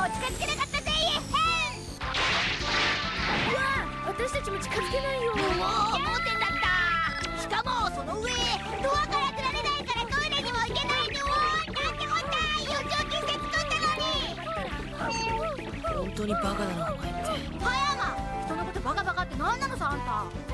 見近づけなかったぜイエわあ私たちも近づけないよもう盲点だったしかもその上ドアから出られないからトイレにも行けないのなんてこった予兆金で作ったのに本当にバカだなお前って。葉山人のことバカバカって何なのさあんた。